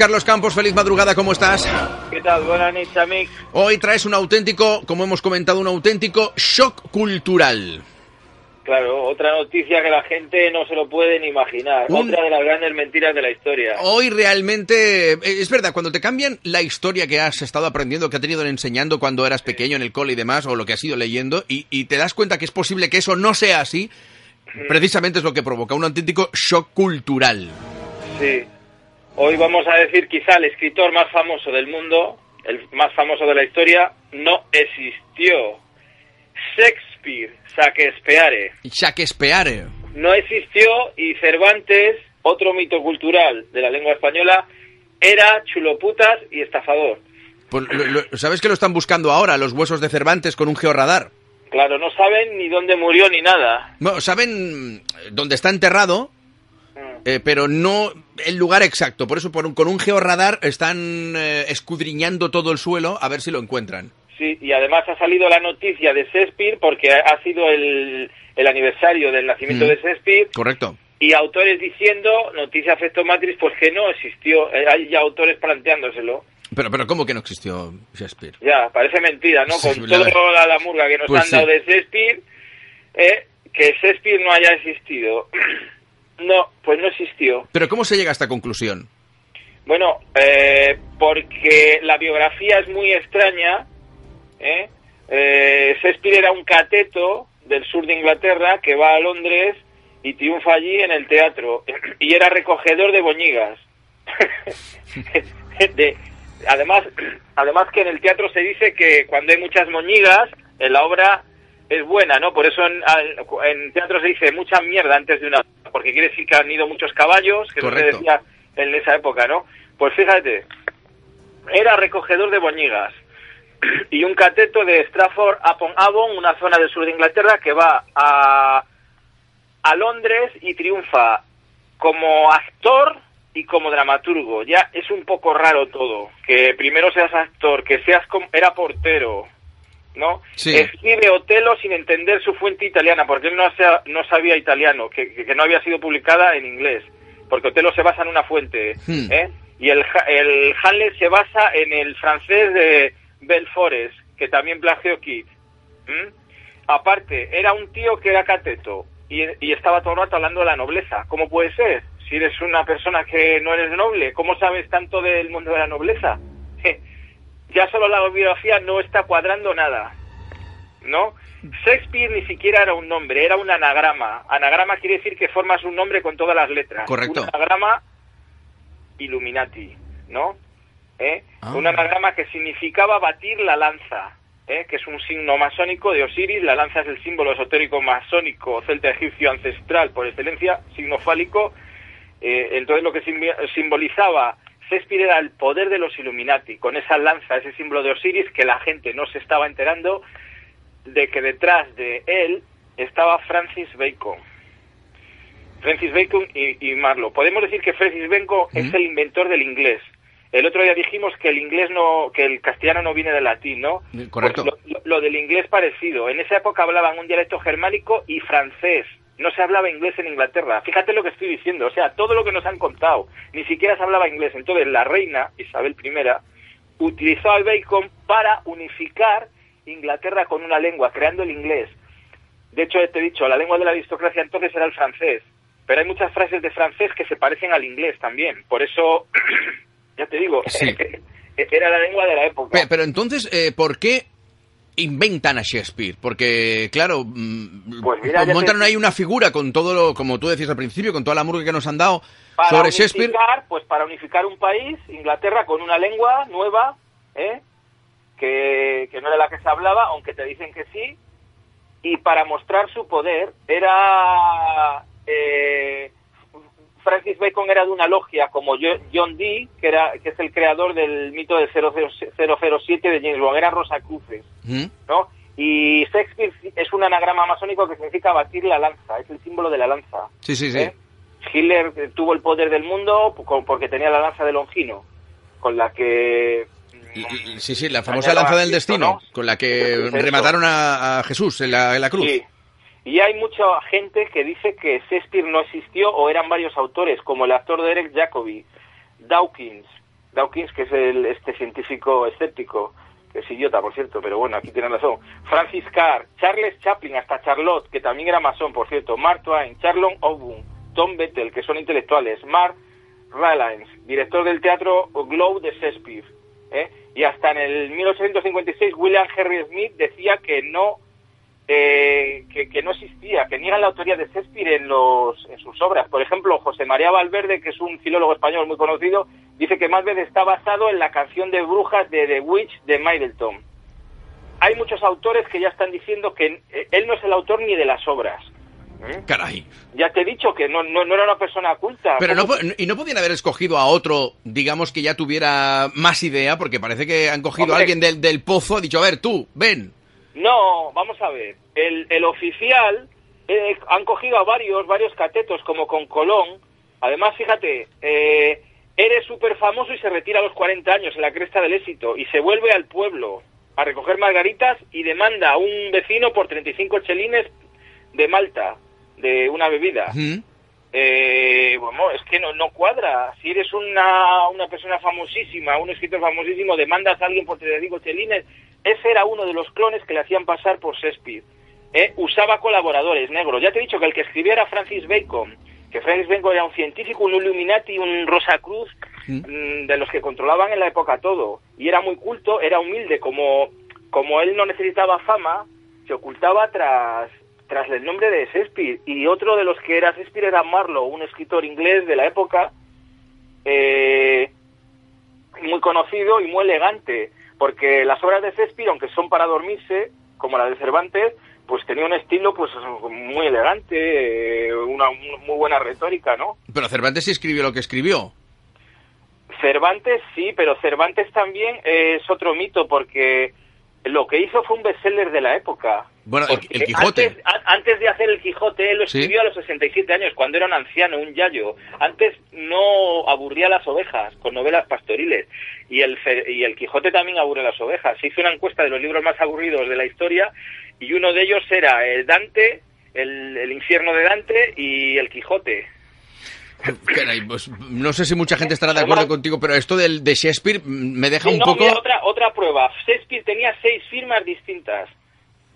Carlos Campos, feliz madrugada, ¿cómo estás? ¿Qué tal? Buenas noches, Amic. Hoy traes un auténtico, como hemos comentado, un auténtico shock cultural. Claro, otra noticia que la gente no se lo puede ni imaginar. Un- Otra de las grandes mentiras de la historia. Hoy realmente, eh, es verdad, cuando te cambian la historia que has estado aprendiendo, que has tenido enseñando cuando eras pequeño en el cole y demás, o lo que has ido leyendo, y, y te das cuenta que es posible que eso no sea así, precisamente es lo que provoca un auténtico shock cultural. Sí. Hoy vamos a decir quizá el escritor más famoso del mundo, el más famoso de la historia, no existió. Shakespeare, Shakespeare, Shakespeare. no existió y Cervantes, otro mito cultural de la lengua española, era chuloputas y estafador. Pues, lo- lo- ¿Sabes que lo están buscando ahora, los huesos de Cervantes con un georradar? Claro, no saben ni dónde murió ni nada. No, saben dónde está enterrado. Eh, pero no el lugar exacto. Por eso por un- con un georradar están eh, escudriñando todo el suelo a ver si lo encuentran. Sí, y además ha salido la noticia de Shakespeare porque ha sido el, el aniversario del nacimiento Mm. de Shakespeare Correcto. y autores diciendo, noticia Festo Matrix, pues que no existió. Eh, hay ya autores planteándoselo. Pero, pero ¿cómo que no existió Shakespeare? Ya, parece mentira, ¿no? Sí, Con la toda la, murga que nos Pues han sí. dado de Shakespeare, eh, que Shakespeare no haya existido. no, pues no existió. Pero ¿cómo se llega a esta conclusión? Bueno, eh, porque la biografía es muy extraña. ¿eh? Eh, Shakespeare era un cateto del sur de Inglaterra que va a Londres y triunfa allí en el teatro. Y era recogedor de boñigas. De- además, además que en el teatro se dice que cuando hay muchas moñigas, en la obra es buena, ¿no? Por eso en, en teatro se dice mucha mierda antes de una... Porque quiere decir que han ido muchos caballos, que no se decía en esa época, ¿no? Pues fíjate, era recogedor de boñigas y un cateto de Stratford upon Avon, una zona del sur de Inglaterra que va a, a Londres y triunfa como actor y como dramaturgo. Ya es un poco raro todo, que primero seas actor, que seas como, era portero, ¿no? Sí. Escribe Otelo sin entender su fuente italiana, porque él no, sea- no sabía italiano, que, que- no había sido publicada en inglés, porque Otelo se basa en una fuente, Hmm. ¿eh? Y el, el Hamlet se basa en el francés de Belfort, que también plagió Keats. ¿m? Aparte, era un tío que era cateto y, y estaba todo el rato hablando de la nobleza. ¿Cómo puede ser? Si eres una persona que no eres noble, ¿cómo sabes tanto del mundo de la nobleza? ya solo la biografía no está cuadrando nada, ¿no? Shakespeare ni siquiera era un nombre, era un anagrama. Anagrama quiere decir que formas un nombre con todas las letras. Correcto. Un anagrama Illuminati, ¿no? ¿Eh? Ah. Un anagrama que significaba batir la lanza, ¿eh? que es un signo masónico de Osiris. La lanza es el símbolo esotérico masónico celta egipcio ancestral por excelencia, signo fálico. Eh, entonces lo que simbolizaba Shakespeare era el poder de los Illuminati, con esa lanza, ese símbolo de Osiris, que la gente no se estaba enterando de que detrás de él estaba Francis Bacon. Francis Bacon y, y Marlowe. Podemos decir que Francis Bacon es el inventor del inglés. El otro día dijimos que el inglés no, que el castellano no viene del latín, ¿no? Correcto. Pues lo, lo- lo del inglés parecido. En esa época hablaban un dialecto germánico y francés. No se hablaba inglés en Inglaterra. Fíjate lo que estoy diciendo. O sea, todo lo que nos han contado. Ni siquiera se hablaba inglés. Entonces la reina Isabel I utilizó al Bacon para unificar Inglaterra con una lengua, creando el inglés. De hecho, te he dicho, la lengua de la aristocracia entonces era el francés. Pero hay muchas frases de francés que se parecen al inglés también. Por eso, ya te digo, Sí. era la lengua de la época. Pe- Pero entonces, eh, ¿por qué inventan a Shakespeare? Porque, claro, mm, Pues mira, ya te- montaron ahí una figura con todo lo, como tú decías al principio, con toda la murga que nos han dado para sobre unificar, Shakespeare. pues para unificar un país, Inglaterra con una lengua nueva, ¿eh? que, que no era la que se hablaba, aunque te dicen que sí, y para mostrar su poder era eh, Francis Bacon era de una logia como Jo- John Dee, que era que es el creador del mito del 007 de James Bond, eran Rosacruces, ¿Mm? ¿no? Y Shakespeare es un anagrama masónico que significa batir la lanza, es el símbolo de la lanza. Sí, sí, sí. ¿eh? Hitler tuvo el poder del mundo po- porque tenía la lanza de Longino, con la que... Sí, sí, la famosa lanza del destino, ¿no? con la que remataron a, a Jesús en la, en la cruz. Sí. Y hay mucha gente que dice que Shakespeare no existió o eran varios autores, como el actor Derek Jacobi. Dawkins, Dawkins que es el, este científico escéptico, que es idiota, por cierto, pero bueno, aquí tienen razón. Francis Carr, Charles Chaplin, hasta Charlotte, que también era masón, por cierto, Mark Twain, Charlon Obun, Tom Bettel, que son intelectuales, Mark Rylance, director del teatro Globe de Shakespeare, ¿eh? y hasta en el 1856 William Henry Smith decía que no eh, que, no existía, que niegan la autoría de Shakespeare en, los, en sus obras. Por ejemplo, José María Valverde, que es un filólogo español muy conocido, dice que más veces está basado en la canción de brujas de The Witch de Middleton. Hay muchos autores que ya están diciendo que eh, él no es el autor ni de las obras. ¿Eh? Caray. Ya te he dicho que no, no, era una persona culta. Pero no, y no podían haber escogido a otro, digamos, que ya tuviera más idea, porque parece que han cogido a alguien del, del pozo, ha dicho, a ver, tú, ven, no, vamos a ver. El, el oficial eh, han cogido a varios, varios catetos, como con Colón. Además, fíjate, eh, eres súper famoso y se retira a los 40 años en la cresta del éxito y se vuelve al pueblo a recoger margaritas y demanda a un vecino por 35 chelines de Malta, de una bebida. Eh, bueno, es que no, no cuadra. Si eres una, una persona famosísima, un escritor famosísimo, demandas a alguien por 35 chelines ese era uno de los clones que le hacían pasar por Shakespeare. ¿eh? Usaba colaboradores negros. Ya te he dicho que el que escribía era Francis Bacon, que Francis Bacon era un científico, un Illuminati, un Rosacruz, mm. de los que controlaban en la época todo. Y era muy culto, era humilde, como, como él no necesitaba fama, se ocultaba tras, tras el nombre de Shakespeare. Y otro de los que era Shakespeare era Marlowe, un escritor inglés de la época, eh, muy conocido y muy elegante porque las obras de Shakespeare, aunque son para dormirse, como la de Cervantes, pues tenía un estilo pues muy elegante, eh, una muy buena retórica, ¿no? Pero Cervantes sí escribió lo que escribió. Cervantes sí, pero Cervantes también es otro mito porque lo que hizo fue un bestseller de la época. Bueno, el, Quijote. Antes, de hacer el Quijote, él lo escribió a los 67 años, cuando era un anciano, un yayo. Antes no aburría las ovejas con novelas pastoriles. Y el, y el Quijote también aburre las ovejas. Se hizo una encuesta de los libros más aburridos de la historia y uno de ellos era el Dante, el, el infierno de Dante y el Quijote. Pues, no sé si mucha gente estará de acuerdo contigo, pero esto del, de Shakespeare me deja un poco... otra, otra prueba. Shakespeare tenía seis firmas distintas.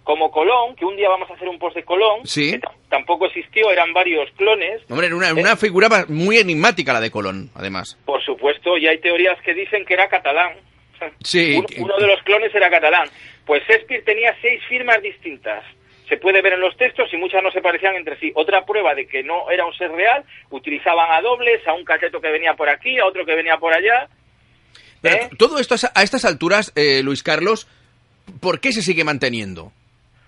Como Colón, que un día vamos a hacer un post de Colón, que tampoco existió, eran varios clones. Hombre, era una, una eh, figura muy enigmática la de Colón, además. Por supuesto, y hay teorías que dicen que era catalán. Sí. uno de los clones era catalán. Pues Shakespeare tenía seis firmas distintas se puede ver en los textos y muchas no se parecían entre sí. Otra prueba de que no era un ser real, utilizaban a dobles, a un cacheto que venía por aquí, a otro que venía por allá. ¿Eh? todo esto a estas alturas, eh, Luis Carlos, ¿por qué se sigue manteniendo?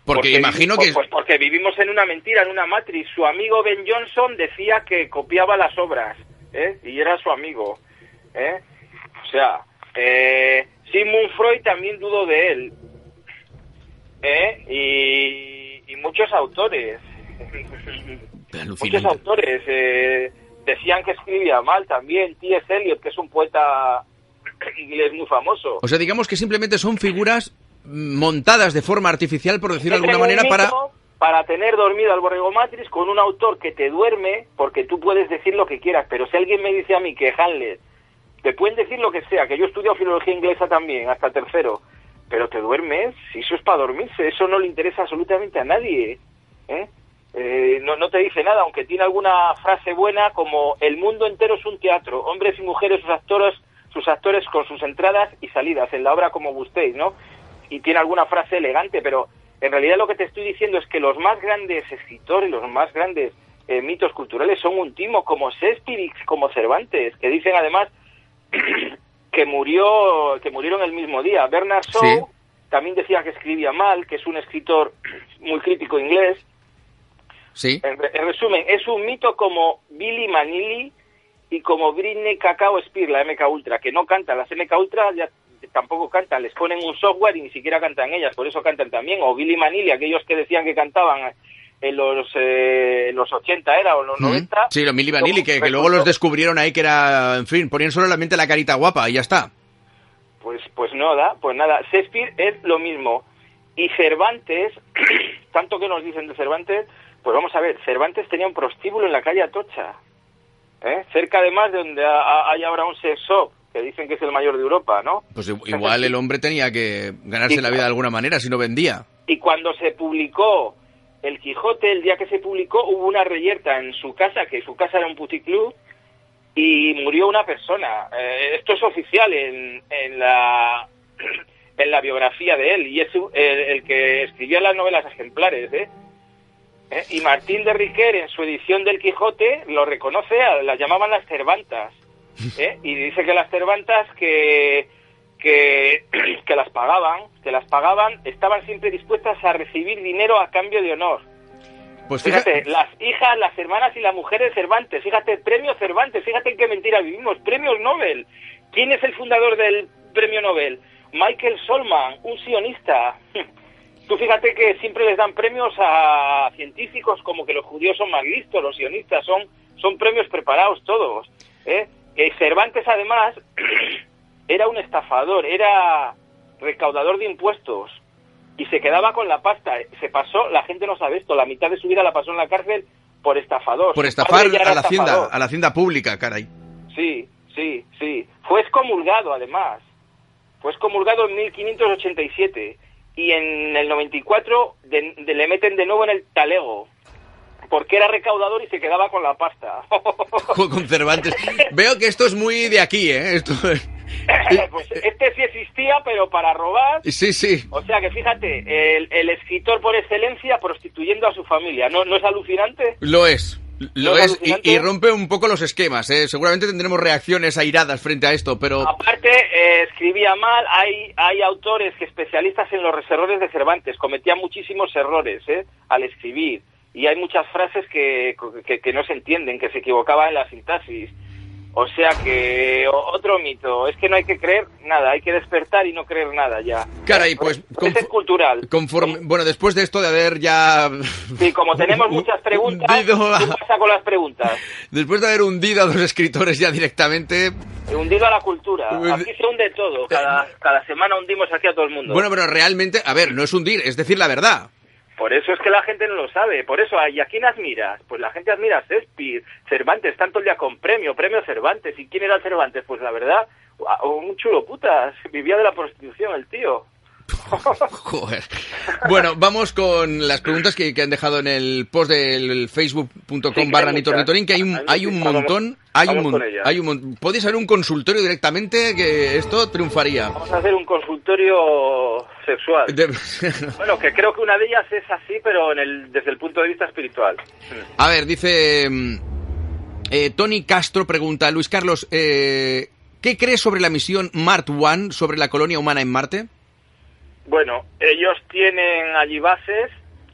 Porque, imagino que... Pues porque vivimos en una mentira, en una matriz. Su amigo Ben Johnson decía que copiaba las obras, ¿eh? y era su amigo. ¿eh? O sea, eh, Sigmund Freud también dudó de él. ¿eh? Y y muchos autores. muchos autores eh, decían que escribía mal también. T.S. Eliot, que es un poeta inglés muy famoso. O sea, digamos que simplemente son figuras montadas de forma artificial, por decirlo de alguna manera, para... Para tener dormido al borrego matriz con un autor que te duerme, porque tú puedes decir lo que quieras, pero si alguien me dice a mí que Hamlet, te pueden decir lo que sea, que yo estudio filología inglesa también, hasta tercero, pero te duermes, si eso es para dormirse, eso no le interesa absolutamente a nadie. ¿eh? Eh, no, no te dice nada, aunque tiene alguna frase buena como el mundo entero es un teatro, hombres y mujeres, sus actores, sus actores con sus entradas y salidas, en la obra como gustéis, ¿no? Y tiene alguna frase elegante, pero en realidad lo que te estoy diciendo es que los más grandes escritores, los más grandes eh, mitos culturales son un timo, como Shakespeare como Cervantes, que dicen además que murió, que murieron el mismo día. Bernard Shaw también decía que escribía mal, que es un escritor muy crítico inglés. Sí. En, resumen, es un mito como Billy Manili y como Britney Cacao Spear, la MK Ultra, que no cantan. Las MK Ultra ya tampoco cantan, les ponen un software y ni siquiera cantan ellas, por eso cantan también. O Billy Manili, aquellos que decían que cantaban en los, eh, los 80 era o los 90. Sí, los Milli Vanilli, que, luego los descubrieron ahí que era, en fin, ponían solamente la carita guapa y ya está. Pues, pues nada, pues nada. Shakespeare es lo mismo. Y Cervantes, tanto que nos dicen de Cervantes, pues vamos a ver, Cervantes tenía un prostíbulo en la calle Atocha. ¿eh? cerca además de donde ha- hay ahora un sex shop, que dicen que es el mayor de Europa, ¿no? Pues igual el hombre tenía que ganarse la vida de alguna manera si no vendía. Y cuando se publicó El Quijote, el día que se publicó, hubo una reyerta en su casa, que su casa era un puticlub, y murió una persona. Eh, esto es oficial en, en la en la biografía de él, y es el, el que escribía las novelas ejemplares, ¿eh? ¿Eh? Y Martín de Riquer, en su edición del Quijote, lo reconoce, las llamaban las Cervantas. ¿eh? Y dice que las Cervantas que, que, que las pagaban, que las pagaban, estaban siempre dispuestas a recibir dinero a cambio de honor. Pues Fíjate, fíjate, las hijas, las hermanas y la mujer de Cervantes, fíjate, premio Cervantes, fíjate en qué mentira vivimos, premios Nobel. ¿Quién es el fundador del premio Nobel? Michael Solman, un sionista. Tú fíjate que siempre les dan premios a científicos como que los judíos son más listos, los sionistas son, son premios preparados todos. ¿eh? Eh, Cervantes además era un estafador, era recaudador de impuestos y se quedaba con la pasta. Se pasó, la gente no sabe esto, la mitad de su vida la pasó en la cárcel por estafador. por estafar a la hacienda, a la hacienda pública, caray. Sí, sí, sí. Fue excomulgado, además. Fue excomulgado en 1587 y en el 94 de- de- le meten de nuevo en el talego porque era recaudador y se quedaba con la pasta. Con Cervantes. Veo que esto es muy de aquí, ¿eh? Esto es- pues este sí existía, pero para robar. Sí, sí. O sea que fíjate, el, el escritor por excelencia prostituyendo a su familia. ¿No, ¿no es alucinante? Lo es. Lo ¿No es y, rompe un poco los esquemas, ¿eh? Seguramente tendremos reacciones airadas frente a esto, pero... Aparte, eh, escribía mal. Hay, hay autores que especialistas en los errores de Cervantes. Cometían muchísimos errores ¿eh? al escribir. Y hay muchas frases que, que, que no se entienden, que se equivocaban en la sintaxis. O sea que otro mito. Es que no hay que creer nada. Hay que despertar y no creer nada ya. Caray, pues, es cultural. Conforme, bueno, después de esto de haber ya... Sí, como tenemos muchas preguntas, ¿qué pasa con las preguntas? después de haber hundido a los escritores ya directamente... Hundido a la cultura. Pues- Aquí se hunde todo. Cada, cada semana hundimos aquí a todo el mundo. Bueno, pero realmente, a ver, no es hundir, es decir la verdad. Por eso es que la gente no lo sabe. Por eso, ¿y a quién admiras? Pues la gente admira a Shakespeare, Cervantes, tanto el día con premio, premio Cervantes. ¿Y quién era Cervantes? Pues la verdad, un chulo putas. Vivía de la prostitución el tío. Joder. Bueno, vamos con las preguntas que, que han dejado en el post del Sí, facebook.com hay barra muchas. Nitornitorin, que hay un, Hay un montón, hay un, Vamos mon- con ellas. hay un mon- Podéis haber un consultorio directamente que esto triunfaría. Vamos a hacer un consultorio sexual. De- Bueno, que creo que una de ellas es así, pero en el, desde el punto de vista espiritual. A ver, dice mm, eh, Tony Castro pregunta, Luis Carlos, eh, ¿qué crees sobre la misión Mart One sobre la colonia humana en Marte? Bueno, ellos tienen allí bases,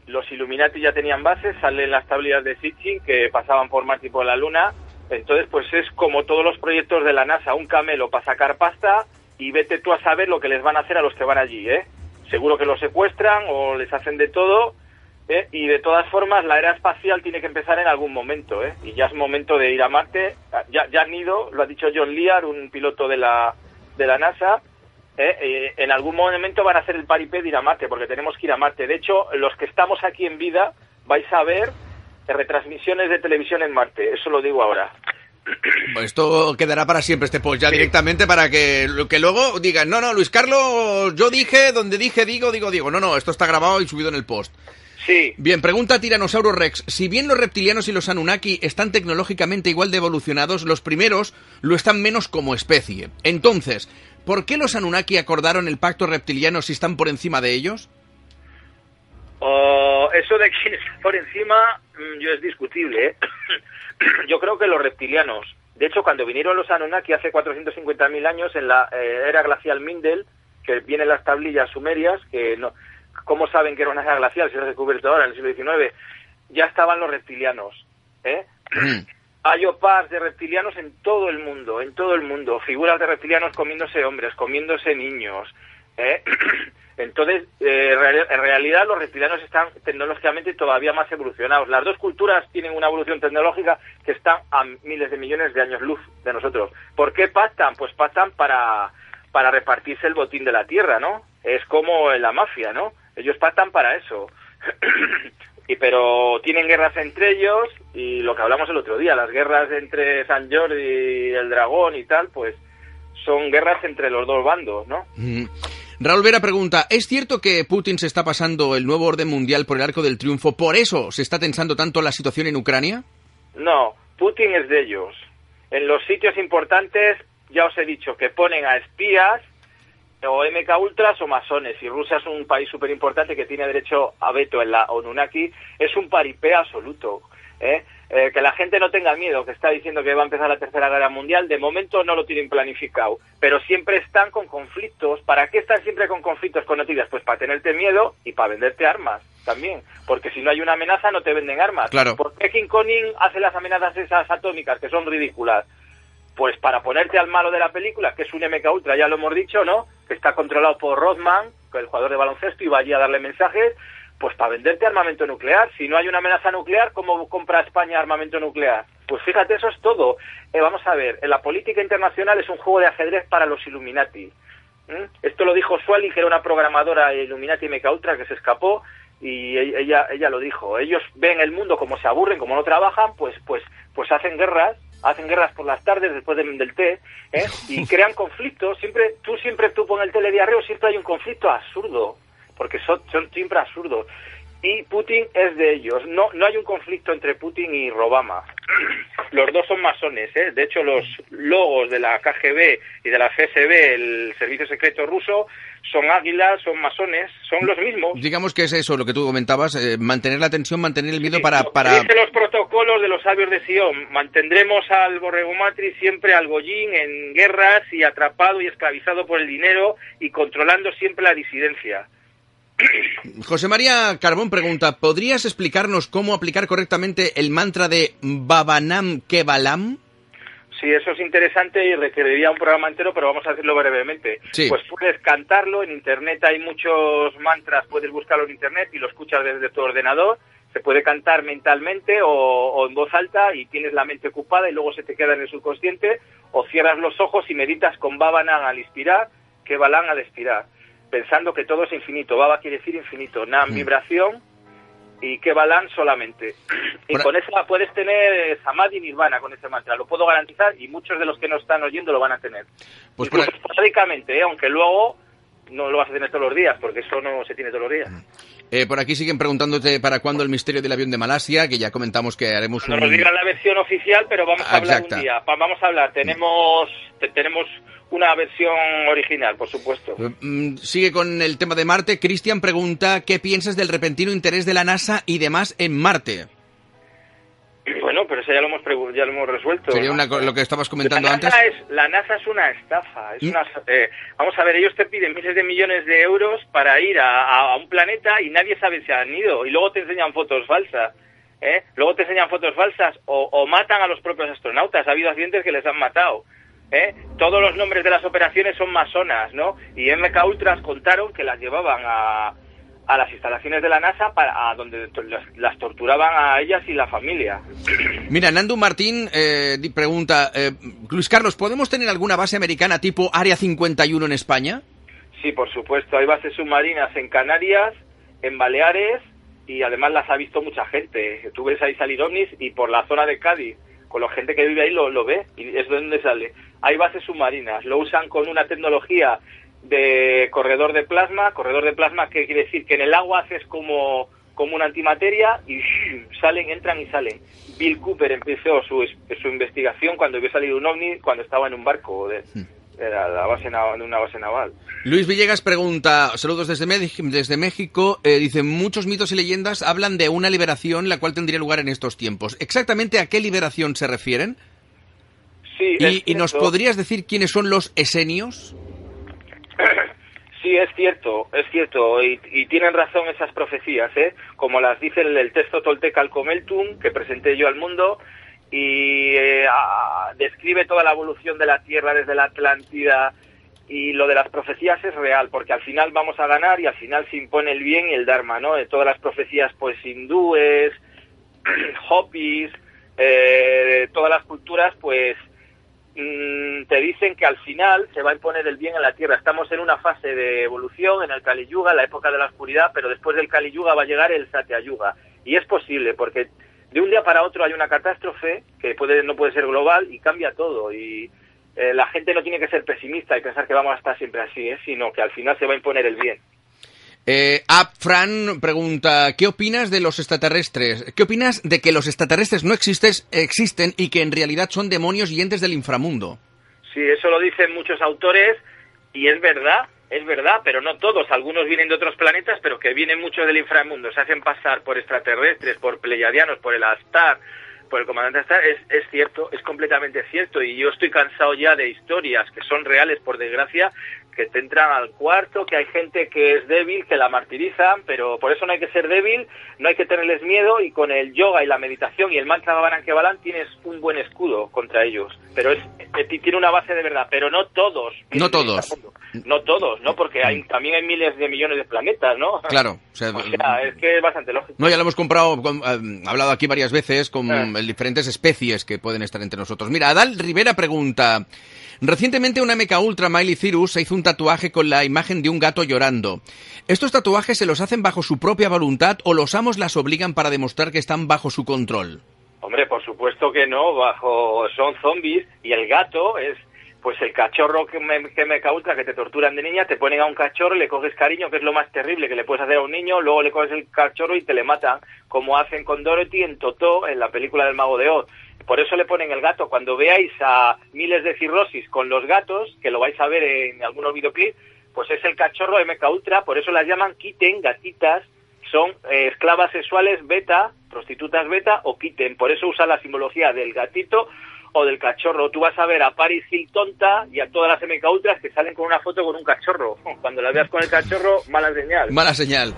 los Illuminati ya tenían bases, salen las tablillas de Sitchin que pasaban por Marte y por la Luna, entonces pues es como todos los proyectos de la NASA, un camelo para sacar pasta y vete tú a saber lo que les van a hacer a los que van allí, ¿eh? Seguro que los secuestran o les hacen de todo, ¿eh? Y de todas formas la era espacial tiene que empezar en algún momento, ¿eh? Y ya es momento de ir a Marte, ya, ya han ido, lo ha dicho John Lear, un piloto de la, de la NASA, ¿eh? Eh, en algún momento van a hacer el paripé de ir a Marte, porque tenemos que ir a Marte. De hecho, los que estamos aquí en vida vais a ver retransmisiones de televisión en Marte, eso lo digo ahora. Pues Esto quedará para siempre este post, ya directamente para que, que luego digan, no, no, Luis Carlos, yo dije, donde dije, digo, digo, digo. No, no, esto está grabado y subido en el post. Sí, Bien, pregunta Tiranosaurio Rex. Si bien los reptilianos y los Anunnaki están tecnológicamente igual de evolucionados, los primeros lo están menos como especie. Entonces, ¿por qué los Anunnaki acordaron el pacto reptiliano si están por encima de ellos? O eso de quién está por encima, mm, yo es discutible. ¿eh? yo creo que los reptilianos. De hecho, cuando vinieron los Anunnaki hace 450.000 años en la eh, era glacial Mindel, que vienen las tablillas sumerias, que no, ¿cómo saben que era una era glacial si se ha descubierto ahora en el siglo XIX? Ya estaban los reptilianos. ¿eh? Hay opas de reptilianos en todo el mundo, en todo el mundo. Figuras de reptilianos comiéndose hombres, comiéndose niños. ¿eh? Entonces, eh, en realidad los reptilianos están tecnológicamente todavía más evolucionados. Las dos culturas tienen una evolución tecnológica que está a miles de millones de años luz de nosotros. ¿Por qué pactan? Pues pactan para, para repartirse el botín de la tierra, ¿no? Es como la mafia, ¿no? Ellos pactan para eso. y pero tienen guerras entre ellos y lo que hablamos el otro día, las guerras entre San Jordi y el dragón y tal, pues son guerras entre los dos bandos, ¿no? Mm. Raúl Vera pregunta, ¿es cierto que Putin se está pasando el nuevo orden mundial por el arco del triunfo? ¿Por eso se está tensando tanto la situación en Ucrania? No, Putin es de ellos. En los sitios importantes, ya os he dicho, que ponen a espías o MK Ultras o masones. Y Rusia es un país súper importante que tiene derecho a veto en la ONUNAKI. Es un paripé absoluto. ¿eh? Eh, que la gente no tenga miedo, que está diciendo que va a empezar la Tercera Guerra Mundial, de momento no lo tienen planificado, pero siempre están con conflictos. ¿Para qué están siempre con conflictos con noticias? Pues para tenerte miedo y para venderte armas también, porque si no hay una amenaza no te venden armas. Claro. ¿Por qué King Koning hace las amenazas esas atómicas que son ridículas? Pues para ponerte al malo de la película, que es un MK Ultra, ya lo hemos dicho, ¿no? Que está controlado por Rothman, el jugador de baloncesto, y va allí a darle mensajes pues para venderte armamento nuclear. Si no hay una amenaza nuclear, ¿cómo compra España armamento nuclear? Pues fíjate, eso es todo. Eh, vamos a ver, en la política internacional es un juego de ajedrez para los Illuminati. Esto lo dijo Swally, que era una programadora Illuminati MK Ultra que se escapó y e-, ella ella lo dijo. Ellos ven el mundo como se aburren, como no trabajan, pues pues pues hacen guerras hacen guerras por las tardes después del té ¿eh? y crean conflictos siempre tú siempre tú pon el telediarreo siempre hay un conflicto absurdo porque son, son siempre absurdos. Y Putin es de ellos. No, no hay un conflicto entre Putin y Obama. Los dos son masones. ¿eh? De hecho, los logos de la KGB y de la FSB, el Servicio Secreto Ruso, son águilas, son masones, son los mismos. Digamos que es eso lo que tú comentabas, eh, mantener la tensión, mantener el miedo para... para... Dice los protocolos de los sabios de Sion, mantendremos al Borrego Matri siempre al Gollín en guerras y atrapado y esclavizado por el dinero y controlando siempre la disidencia. José María Carbón pregunta, ¿podrías explicarnos cómo aplicar correctamente el mantra de Babanam Kebalam? Sí, eso es interesante y requeriría un programa entero, pero vamos a hacerlo brevemente. Pues puedes cantarlo, en Internet hay muchos mantras, puedes buscarlo en Internet y lo escuchas desde tu ordenador. Se puede cantar mentalmente o, en voz alta y tienes la mente ocupada y luego se te queda en el subconsciente o cierras los ojos y meditas con Babanam al inspirar, Kebalam al expirar pensando que todo es infinito. Baba quiere decir infinito. Nam, mm. vibración y que balan solamente. Y con esa puedes tener eh, Samadhi Nirvana con ese mantra. Lo puedo garantizar y muchos de los que no están oyendo lo van a tener. Pues esporádicamente, ¿eh? aunque luego no lo vas a tener todos los días, porque eso no se tiene todos los días. Eh, por aquí siguen preguntándote para cuándo el misterio del avión de Malasia, que ya comentamos que haremos un... No nos digan la versión oficial, pero vamos a hablar un día. Vamos a hablar. Tenemos, tenemos una versión original, por supuesto. Eh, mm, sigue con el tema de Marte. Cristian pregunta, ¿qué piensas del repentino interés de la NASA y demás en Marte? Bueno, pero eso ya lo hemos, ya lo hemos resuelto. Sería lo que estabas comentando la antes. Es, la NASA es una estafa. Es ¿Mm? una, eh, vamos a ver, ellos te piden miles de millones de euros para ir a, un planeta y nadie sabe si han ido. Y luego te enseñan fotos falsas. ¿eh? Luego te enseñan fotos falsas o, o matan a los propios astronautas. Ha habido accidentes que les han matado. ¿eh? Todos los nombres de las operaciones son masonas, ¿no? Y MK Ultras contaron que las llevaban a, a las instalaciones de la NASA para a donde las, torturaban a ellas y la familia. Mira, Nando Martín eh, pregunta, eh, Luis Carlos, ¿podemos tener alguna base americana tipo Área 51 en España? Sí, por supuesto. Hay bases submarinas en Canarias, en Baleares y además las ha visto mucha gente. Tú ves ahí salir ovnis y por la zona de Cádiz con la gente que vive ahí lo, lo ve y es de donde sale. Hay bases submarinas, lo usan con una tecnología de corredor de plasma, corredor de plasma que quiere decir que en el agua haces como, como una antimateria y salen, entran y salen. Bill Cooper empezó su, su investigación cuando vio salir un ovni cuando estaba en un barco de, hmm. La base de una base naval. Luis Villegas pregunta, saludos desde, desde México, eh, dice, muchos mitos y leyendas hablan de una liberación la cual tendría lugar en estos tiempos. ¿Exactamente a qué liberación se refieren? Sí, ¿Y, nos podrías decir quiénes son los esenios? Sí, es cierto, es cierto, y, tienen razón esas profecías, ¿eh? como las dice el, el texto tolteca Alcomeltum, que presenté yo al mundo, y eh, describe toda la evolución de la Tierra desde la Atlántida y lo de las profecías es real porque al final vamos a ganar y al final se impone el bien y el Dharma, ¿no? De todas las profecías pues hindúes, hopis, eh, todas las culturas pues te dicen que al final se va a imponer el bien en la Tierra. Estamos en una fase de evolución, en el Kali Yuga, la época de la oscuridad, pero después del Kali Yuga va a llegar el Satya Yuga Y es posible, porque de un día para otro hay una catástrofe que puede no puede ser global y cambia todo. Y eh, la gente no tiene que ser pesimista y pensar que vamos a estar siempre así, ¿eh? sino que al final se va a imponer el bien. Eh, Fran pregunta, ¿qué opinas de los extraterrestres? ¿Qué opinas de que los extraterrestres no existes, existen y que en realidad son demonios y entes del inframundo? Sí, eso lo dicen muchos autores y es verdad, es verdad, pero no todos. Algunos vienen de otros planetas, pero que vienen muchos del inframundo. Se hacen pasar por extraterrestres, por pleiadianos, por el Astar, por el comandante Astar. Es, es cierto, es completamente cierto. Y yo estoy cansado ya de historias que son reales, por desgracia, que te entran al cuarto, que hay gente que es débil, que la martirizan, pero por eso no hay que ser débil, no hay que tenerles miedo y con el yoga y la meditación y el mantra Bhavaran Kevalan tienes un buen escudo contra ellos. Pero es, eh, tiene una base de verdad, pero no todos. No todos. No todos, ¿no? Porque hay, también hay miles de millones de planetas, ¿no? Claro. O sea, es que es bastante lógico. No, ya lo hemos comprado, eh, hablado aquí varias veces con ah. diferentes especies que pueden estar entre nosotros. Mira, Adal Rivera pregunta... Recientemente una meca ultra Miley Cyrus se hizo un tatuaje con la imagen de un gato llorando. ¿Estos tatuajes se los hacen bajo su propia voluntad o los amos las obligan para demostrar que están bajo su control? Hombre, por supuesto que no, bajo son zombies y el gato es pues el cachorro que me, que ultra que te torturan de niña, te ponen a un cachorro, le coges cariño, que es lo más terrible que le puedes hacer a un niño, luego le coges el cachorro y te le matan, como hacen con Dorothy en Totó, en la película del Mago de Oz. Por eso le ponen el gato. Cuando veáis a miles de cirrosis con los gatos, que lo vais a ver en algunos videoclips, pues es el cachorro Ultra, por eso las llaman kitten, gatitas, son eh, esclavas sexuales beta, prostitutas beta o kitten, por eso usa la simbología del gatito o del cachorro. Tú vas a ver a Paris tonta y a todas las MK Ultras que salen con una foto con un cachorro. Cuando la veas con el cachorro, mala señal. Mala señal.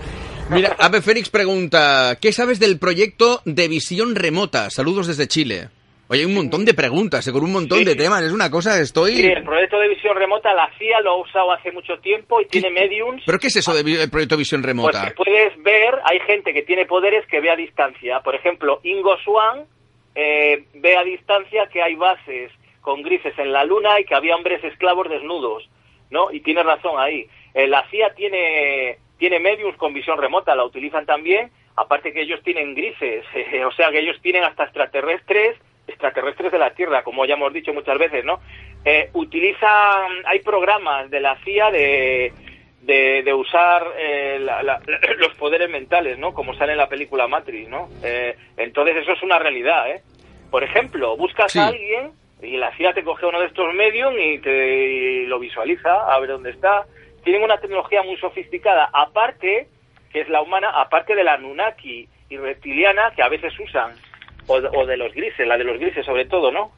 Mira, Ave Fénix pregunta, ¿qué sabes del proyecto de visión remota? Saludos desde Chile. Oye, hay un montón de preguntas, con un montón de temas, es una cosa, estoy... Sí, el proyecto de visión remota, la CIA lo ha usado hace mucho tiempo y tiene mediums... ¿Pero qué es eso del proyecto de visión remota? Pues que puedes ver, hay gente que tiene poderes que ve a distancia. Por ejemplo, Ingo Swan eh, ve a distancia que hay bases con grises en la luna y que había hombres esclavos desnudos, ¿no? Y tiene razón ahí. Eh, la CIA tiene, tiene mediums con visión remota, la utilizan también, aparte que ellos tienen grises, o sea que ellos tienen hasta extraterrestres extraterrestres de la Tierra, como ya hemos dicho muchas veces, ¿no? Eh, utilizan, hay programas de la CIA de, de, usar eh, los poderes mentales, ¿no? Como sale en la película Matrix, ¿no? Eh, entonces eso es una realidad, ¿eh? Por ejemplo, buscas a alguien y la CIA te coge uno de estos medios y te lo visualiza, a ver dónde está. Tienen una tecnología muy sofisticada, aparte, que es la humana, aparte de la Nunaki y reptiliana que a veces usan o, de los grises, la de los grises sobre todo, ¿no?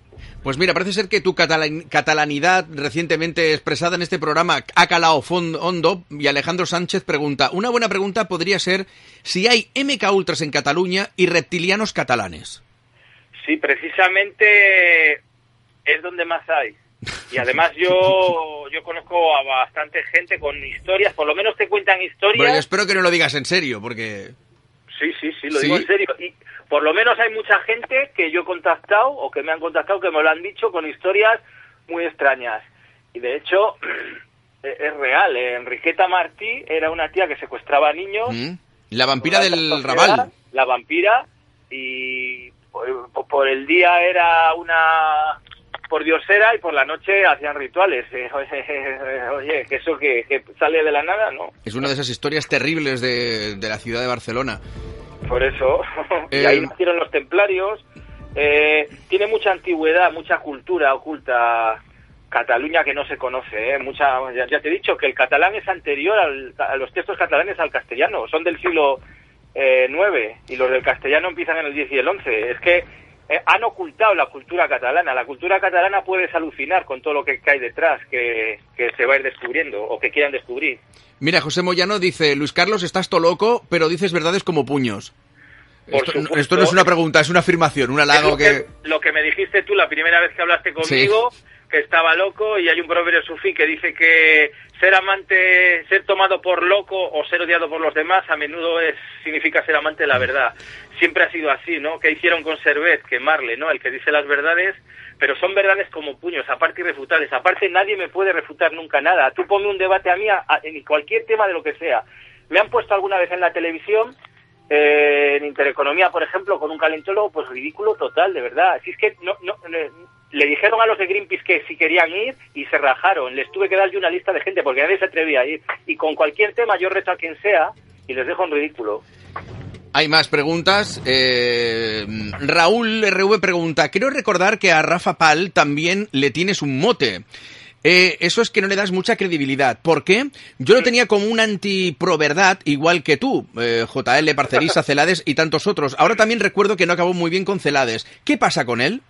Pues mira, parece ser que tu catalanidad recientemente expresada en este programa ha calado hondo y Alejandro Sánchez pregunta, una buena pregunta podría ser si hay MK Ultras en Cataluña y reptilianos catalanes. Sí, precisamente es donde más hay. Y además yo, yo conozco a bastante gente con historias, por lo menos te cuentan historias. Bueno, espero que no lo digas en serio, porque... Sí, sí, sí, lo digo en serio. Y, por lo menos hay mucha gente que yo he contactado o que me han contactado que me lo han dicho con historias muy extrañas. Y de hecho, es real. ¿eh? Enriqueta Martí era una tía que secuestraba niños. Mm. La vampira del Raval. La vampira. Y por, el día era una por diosera y por la noche hacían rituales. ¿eh? Oye, que eso que, sale de la nada, ¿no? Es una de esas historias terribles de, de la ciudad de Barcelona. Por eso. y ahí eh, nacieron los templarios. Eh, tiene mucha antigüedad, mucha cultura oculta Cataluña que no se conoce. ¿eh? Mucha, ya, te he dicho que el catalán es anterior a los textos catalanes al castellano. Son del siglo IX y los del castellano empiezan en el X y el XI. Es que han ocultado la cultura catalana. La cultura catalana puedes alucinar con todo lo que hay detrás, que, que se va a ir descubriendo o que quieran descubrir. Mira, José Moyano dice, Luis Carlos, estás todo loco, pero dices verdades como puños. Esto, no es una pregunta, es una afirmación, un halago lo que... Lo que me dijiste tú la primera vez que hablaste conmigo, que estaba loco, y hay un proverbio sufí que dice que ser amante, ser tomado por loco o ser odiado por los demás a menudo es, significa ser amante de la verdad. Siempre ha sido así, ¿no? Que hicieron con Servet, quemarle, ¿no? El que dice las verdades pero son verdades como puños, aparte irrefutables. Aparte nadie me puede refutar nunca nada. Tú ponme un debate a mí en cualquier tema de lo que sea. Me han puesto alguna vez en la televisión eh, en Intereconomía, por ejemplo, con un calentólogo, pues ridículo total, de verdad. Así es que no, no, le dijeron a los de Greenpeace que si querían ir y se rajaron. Les tuve que dar yo una lista de gente porque nadie se atrevía a ir. Y con cualquier tema yo reto a quien sea y les dejo en ridículo. Hay más preguntas. Eh, Raúl RV pregunta, quiero recordar que a Rafa Pal también le tienes un mote. Eh, eso es que no le das mucha credibilidad. ¿Por qué? Yo lo tenía como un anti-pro-verdad, igual que tú, eh, JL, Parcerisa, Celades y tantos otros. Ahora también recuerdo que no acabó muy bien con Celades. ¿Qué pasa con él?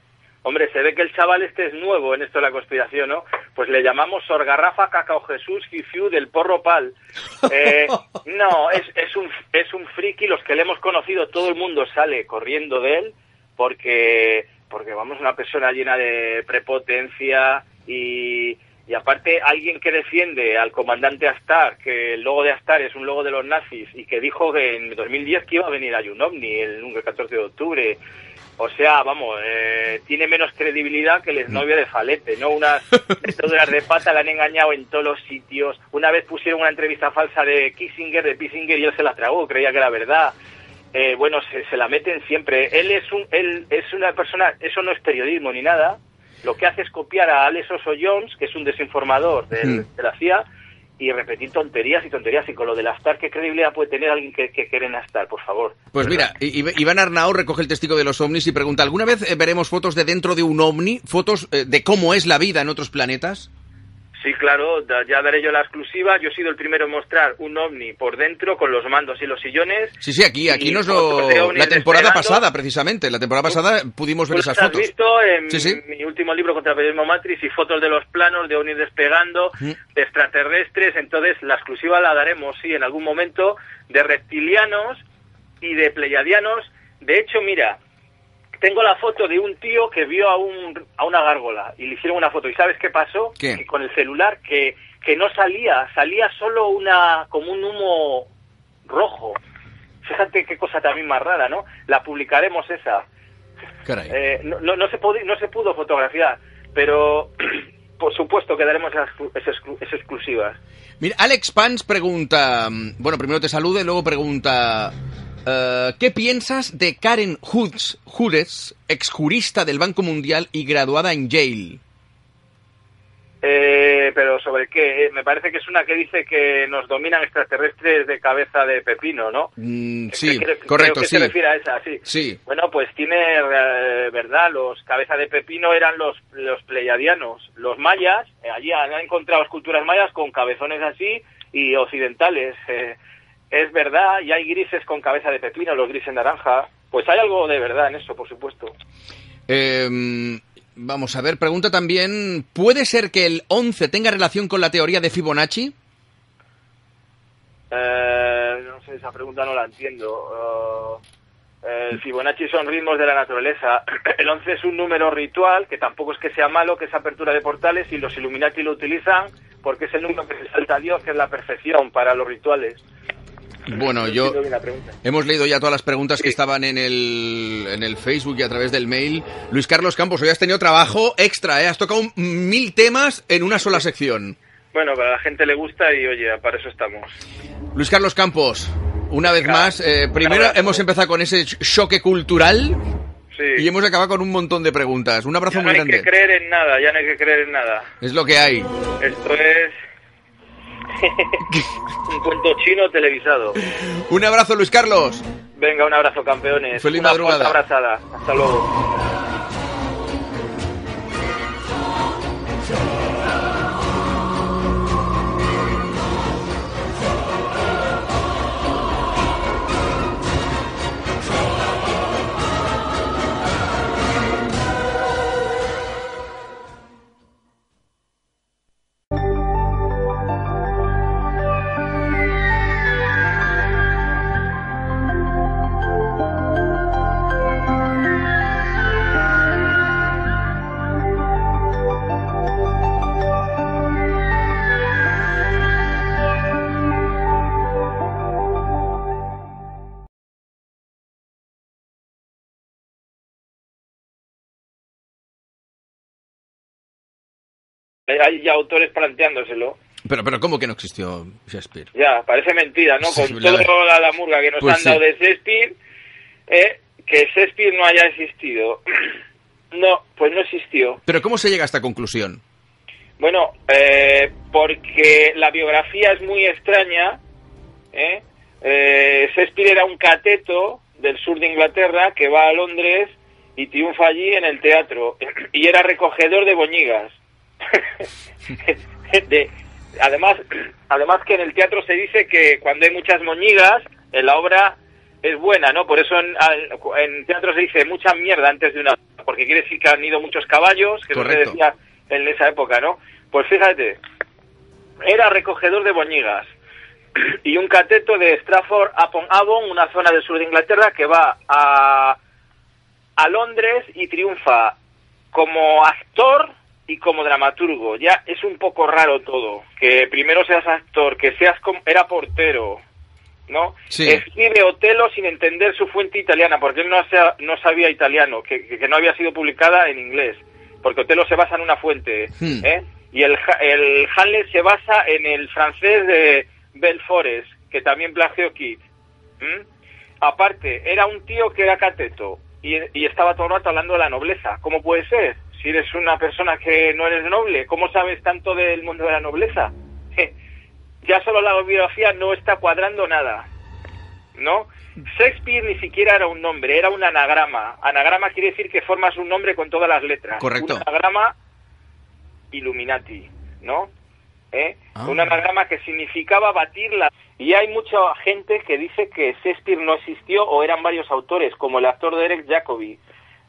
Hombre, se ve que el chaval este es nuevo en esto de la conspiración, ¿no? Pues le llamamos Sorgarrafa Cacao Jesús Gifiu del Porro Pal. Eh, no, es, es, un, es un friki, los que le hemos conocido, todo el mundo sale corriendo de él porque, porque vamos, una persona llena de prepotencia y, y aparte alguien que defiende al comandante Astar, que el logo de Astar es un logo de los nazis y que dijo que en 2010 que iba a venir a Yunovni el 14 de octubre o sea, vamos, eh, tiene menos credibilidad que el exnovio de Falete, ¿no? Unas metodas de pata la han engañado en todos los sitios. Una vez pusieron una entrevista falsa de Kissinger, de Kissinger, y él se la tragó, creía que era verdad. Eh, bueno, se, la meten siempre. Él es, un, él es una persona, eso no es periodismo ni nada. Lo que hace es copiar a Alex Oso Jones, que es un desinformador de la CIA, y repetir tonterías y tonterías. Y con lo del Astar, ¿qué credibilidad puede tener alguien que, que quiere en Astar, por favor? Pues mira, Iván Arnau recoge el testigo de los ovnis y pregunta, ¿alguna vez eh, veremos fotos de dentro de un ovni? ¿Fotos eh, de cómo es la vida en otros planetas? Sí, claro, ya daré yo la exclusiva. Yo he sido el primero en mostrar un ovni por dentro con los mandos y los sillones. Sí, sí, aquí, aquí nos lo... La temporada pasada, precisamente, la temporada pasada pudimos ver esas fotos. has visto en mi último libro contra el periodismo Matrix y fotos de los planos de ovnis despegando, de extraterrestres. Entonces, la exclusiva la daremos, sí, en algún momento, de reptilianos y de pleiadianos. De hecho, mira, tengo la foto de un tío que vio a, un, a una gárgola y le hicieron una foto. ¿Y sabes qué pasó? Que con el celular que, que no salía, salía solo una como un humo rojo. Fíjate qué cosa también más rara, ¿no? La publicaremos esa. Eh, no, no, no, se pudo, no se pudo fotografiar, pero por supuesto que daremos esas, exclusivas. Mira, Alex Pans pregunta, bueno, primero te salude, luego pregunta, eh, ¿Qué piensas de Karen Hoods, ex exjurista del Banco Mundial y graduada en Yale? Eh, pero sobre qué? Eh, me parece que es una que dice que nos dominan extraterrestres de cabeza de pepino, ¿no? Mm, sí, correcto, sí. se refiere a esa, sí. Sí. Bueno, pues tiene verdad, los cabeza de pepino eran los, los pleiadianos, los mayas, allí han encontrado esculturas mayas con cabezones así y occidentales es verdad y hay grises con cabeza de pepino, los grises naranja. Pues hay algo de verdad en eso, por supuesto. Em, vamos a ver, pregunta también, ¿puede ser que el 11 tenga relación con la teoría de Fibonacci? Eh, no sé, esa pregunta no la entiendo. Uh, el Fibonacci son ritmos de la naturaleza. El 11 es un número ritual, que tampoco es que sea malo, que es apertura de portales, y los Illuminati lo utilizan porque es el número que se salta a Dios, que es la perfección para los rituales. Bueno, yo hemos leído ya todas las preguntas que estaban en el, en el Facebook y a través del mail. Luis Carlos Campos, hoy has tenido trabajo extra, ¿eh? Has tocado mil temas en una sola sección. Bueno, para la gente le gusta y oye, para eso estamos. Luis Carlos Campos, una vez más, eh, primero hemos empezado con ese choque cultural y hemos acabado con un montón de preguntas. Un abrazo muy grande. No hay que creer en nada, ya no hay que creer en nada. Es lo que hay. Esto es un cuento chino televisado. Un abrazo, Luis Carlos. Venga, un abrazo, campeones. Feliz Una madrugada. abrazada. Hasta luego. Hay ya autores planteándoselo. Pero, pero ¿cómo que no existió Shakespeare? Ya, parece mentira, ¿no? Con la toda la murga que nos Pues han dado sí. de Shakespeare, eh, que Shakespeare no haya existido. No, pues no existió. Pero ¿cómo se llega a esta conclusión? Bueno, eh, porque la biografía es muy extraña. ¿eh? Eh, Shakespeare era un cateto del sur de Inglaterra que va a Londres y triunfa allí en el teatro. Y era recogedor de boñigas. De- además, además que en el teatro se dice que cuando hay muchas moñigas, en la obra es buena, ¿no? Por eso en, en teatro se dice mucha mierda antes de una... Porque quiere decir que han ido muchos caballos, que no se Correcto. decía en esa época, ¿no? Pues fíjate, era recogedor de boñigas y un cateto de Stratford upon Avon, una zona del sur de Inglaterra que va a, a Londres y triunfa como actor y como dramaturgo. Ya es un poco raro todo, que primero seas actor, que seas como, era portero, ¿no? Sí. Escribe Otelo sin entender su fuente italiana, porque él no, sa- no sabía italiano, que, no había sido publicada en inglés, porque Otelo se basa en una fuente, Hmm. ¿eh? Y el, el Hamlet se basa en el francés de Belfores, que también plagió Keats. ¿m? Aparte, era un tío que era cateto y, y estaba todo el rato hablando de la nobleza. ¿Cómo puede ser? Si eres una persona que no eres noble, ¿cómo sabes tanto del mundo de la nobleza? ya solo la biografía no está cuadrando nada, ¿no? Shakespeare ni siquiera era un nombre, era un anagrama. Anagrama quiere decir que formas un nombre con todas las letras. Correcto. Un anagrama Illuminati, ¿no? ¿Eh? Ah. Un anagrama que significaba batirla. Y hay mucha gente que dice que Shakespeare no existió o eran varios autores, como el actor Derek Jacobi,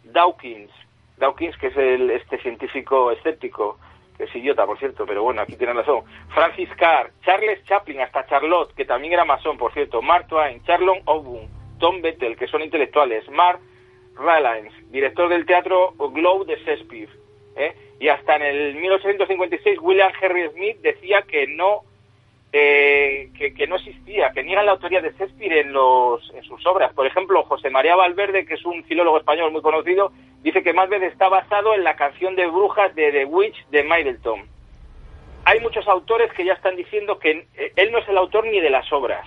Dawkins, Dawkins que es el, este científico escéptico, que es idiota, por cierto, pero bueno, aquí tienen razón. Francis Carr, Charles Chaplin, hasta Charlotte, que también era masón, por cierto, Mark Twain, Charlon Obun, Tom Bettel, que son intelectuales, Mark Rylance, director del teatro Globe de Shakespeare. ¿eh? Y hasta en el 1856 William Henry Smith decía que no eh, que, que no existía, que niegan la autoría de Shakespeare en, los, en sus obras. Por ejemplo, José María Valverde, que es un filólogo español muy conocido, dice que más veces está basado en la canción de brujas de The Witch de Middleton. Hay muchos autores que ya están diciendo que eh, él no es el autor ni de las obras.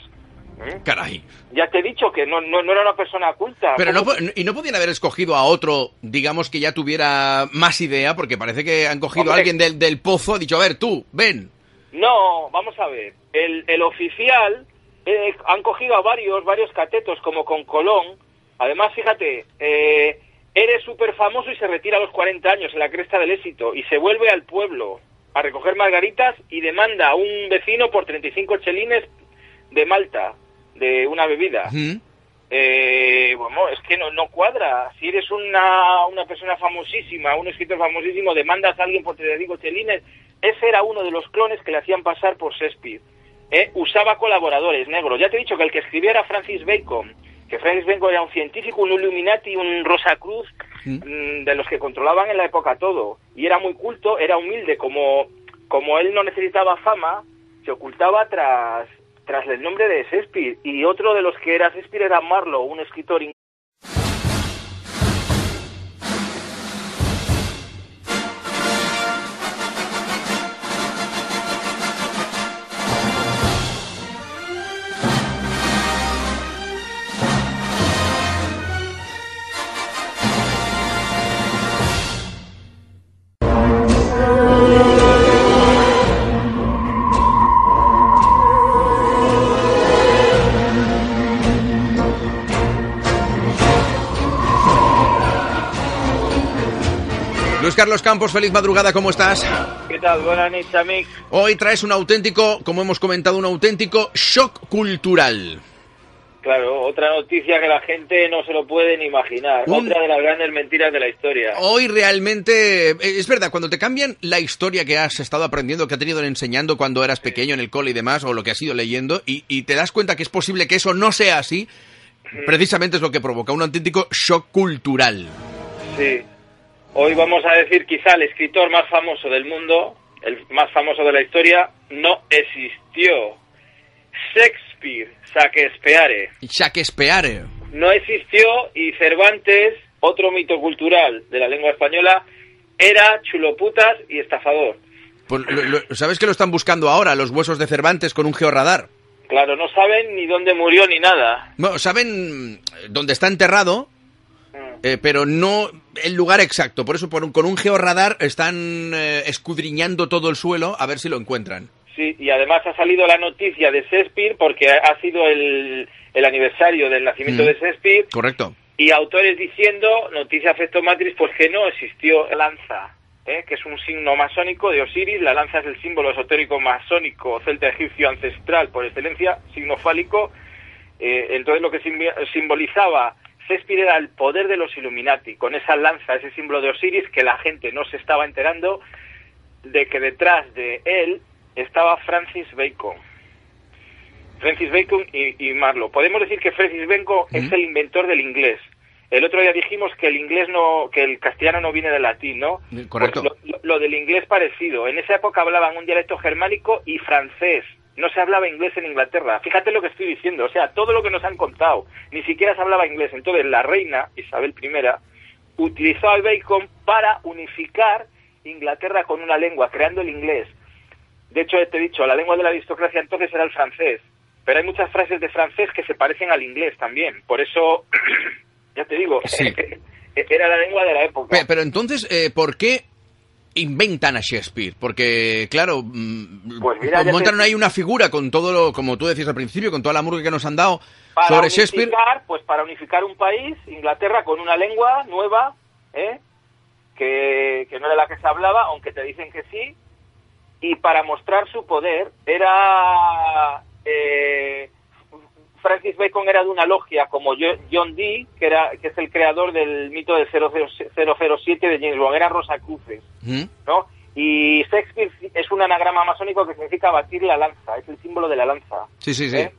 ¿Mm? Caray. Ya te he dicho que no, no, no era una persona culta. Pero no, ¿Cómo- po- y no podían haber escogido a otro, digamos, que ya tuviera más idea, porque parece que han cogido a alguien del, del pozo, ha dicho, a ver, tú, ven. No, vamos a ver. El, el oficial eh, han cogido a varios, varios catetos, como con Colón. Además, fíjate, eh, eres súper famoso y se retira a los 40 años en la cresta del éxito y se vuelve al pueblo a recoger margaritas y demanda a un vecino por 35 chelines de Malta, de una bebida. Eh, bueno, es que no, no cuadra. Si eres una, una persona famosísima, un escritor famosísimo, demandas a alguien por 35 chelines. Ese era uno de los clones que le hacían pasar por Shakespeare. ¿eh? Usaba colaboradores negros. Ya te he dicho que el que escribía era Francis Bacon, que Francis Bacon era un científico, un Illuminati, un Rosacruz, mm, de los que controlaban en la época todo. Y era muy culto, era humilde, como, como él no necesitaba fama, se ocultaba tras, tras el nombre de Shakespeare. Y otro de los que era Shakespeare era Marlowe, un escritor Luis Carlos Campos, feliz madrugada, ¿cómo estás? ¿Qué tal? Buenas noches. Hoy traes un auténtico, como hemos comentado, un auténtico shock cultural. Claro, otra noticia que la gente no se lo puede ni imaginar. Un- Otra de las grandes mentiras de la historia. Hoy realmente, eh, es verdad, cuando te cambian la historia que has estado aprendiendo, que has tenido enseñando cuando eras pequeño en el cole y demás, o lo que has ido leyendo, y, y te das cuenta que es posible que eso no sea así, precisamente es lo que provoca un auténtico shock cultural. Sí. Hoy vamos a decir quizá el escritor más famoso del mundo, el más famoso de la historia, no existió. Shakespeare, Shakespeare, Shakespeare. no existió y Cervantes, otro mito cultural de la lengua española, era chuloputas y estafador. Pues, ¿Sabes que lo están buscando ahora, los huesos de Cervantes, con un georradar? Claro, no saben ni dónde murió ni nada. No, saben dónde está enterrado. Eh, pero no el lugar exacto. Por eso con un georradar están eh, escudriñando todo el suelo a ver si lo encuentran. Sí, y además ha salido la noticia de Shakespeare porque ha sido el, aniversario del nacimiento mm. de Shakespeare. Correcto. Y autores diciendo, noticia efecto matriz, pues que no existió lanza ¿eh? que es un signo masónico de Osiris. La lanza es el símbolo esotérico masónico celta egipcio ancestral por excelencia, signo fálico. Eh, entonces lo que simbolizaba Shakespeare era el poder de los Illuminati, con esa lanza, ese símbolo de Osiris, que la gente no se estaba enterando de que detrás de él estaba Francis Bacon. Francis Bacon y, y Marlowe. Podemos decir que Francis Bacon es el inventor del inglés. El otro día dijimos que el inglés no, que el castellano no viene del latín, ¿no? Correcto. Pues lo, del inglés parecido. En esa época hablaban un dialecto germánico y francés. No se hablaba inglés en Inglaterra. Fíjate lo que estoy diciendo. O sea, todo lo que nos han contado, ni siquiera se hablaba inglés. Entonces, la reina Isabel I utilizó al bacon para unificar Inglaterra con una lengua, creando el inglés. De hecho, te he dicho, la lengua de la aristocracia entonces era el francés. Pero hay muchas frases de francés que se parecen al inglés también. Por eso ya te digo, era la lengua de la época. Pero, entonces, eh, ¿por qué inventan a Shakespeare? Porque, claro, mm, pues montaron ahí una figura con todo lo, como tú decías al principio, con toda la murga que nos han dado sobre Shakespeare. Pues para unificar un país, Inglaterra, con una lengua nueva, ¿eh? que, que no era la que se hablaba, aunque te dicen que sí, y para mostrar su poder era... Eh, Francis Bacon era de una logia como John Dee, que, era, que es el creador del mito del 007 de James Bond, era Rosacruces, ¿no? Y Shakespeare es un anagrama masónico que significa batir la lanza, es el símbolo de la lanza. Sí, sí, sí. ¿eh?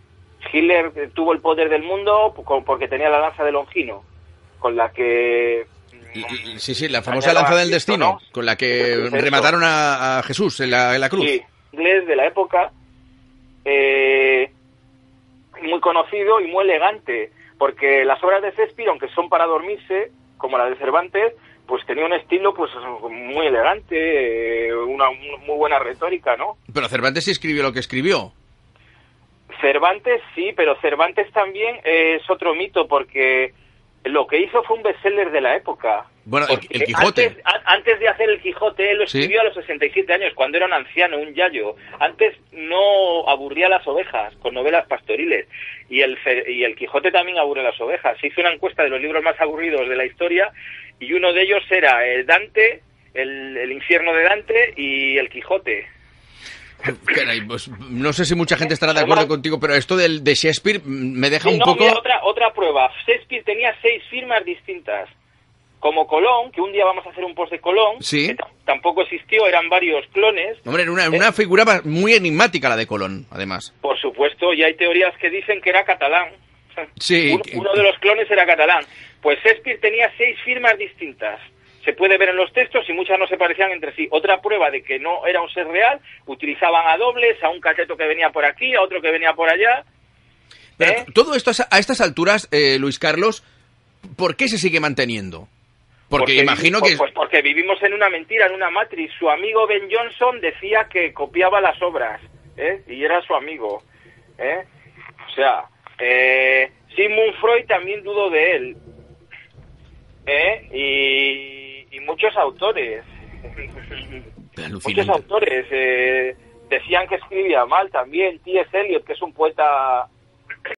Hitler tuvo el poder del mundo porque tenía la lanza de Longino, con la que... Sí, sí, la famosa lanza del destino, con la que remataron a, Jesús en la, en la cruz. Sí, inglés de la época. Eh, muy conocido y muy elegante, porque las obras de Shakespeare, aunque son para dormirse, como la de Cervantes, pues tenía un estilo pues muy elegante, eh, una, muy buena retórica, ¿no? Pero Cervantes sí escribió lo que escribió. Cervantes sí, pero Cervantes también es otro mito porque lo que hizo fue un bestseller de la época. Bueno, el, Quijote. Antes, de hacer el Quijote, él lo escribió a los 67 años, cuando era un anciano, un yayo. Antes no aburría las ovejas con novelas pastoriles. Y el, y el Quijote también aburre las ovejas. Se hizo una encuesta de los libros más aburridos de la historia y uno de ellos era el Dante, el, infierno de Dante y el Quijote. Pues, no sé si mucha gente estará de acuerdo contigo, pero esto del, de Shakespeare me deja un poco... otra, otra prueba. Shakespeare tenía seis firmas distintas como Colón, que un día vamos a hacer un post de Colón, que tampoco existió, eran varios clones. Hombre, era una, una eh, figura muy enigmática la de Colón, además. Por supuesto, y hay teorías que dicen que era catalán. Sí. Uno, de los clones era catalán. Pues Shakespeare tenía seis firmas distintas. Se puede ver en los textos y muchas no se parecían entre sí. Otra prueba de que no era un ser real, utilizaban a dobles, a un cacheto que venía por aquí, a otro que venía por allá. ¿Eh? todo esto a estas alturas, eh, Luis Carlos, ¿por qué se sigue manteniendo? Porque, imagino que... Pues porque vivimos en una mentira, en una matriz. Su amigo Ben Johnson decía que copiaba las obras, ¿eh? Y era su amigo, ¿eh? O sea, eh, Sigmund Freud también dudó de él, ¿eh? Y, y muchos autores, muchos autores eh, decían que escribía mal también. T.S. Eliot, que es un poeta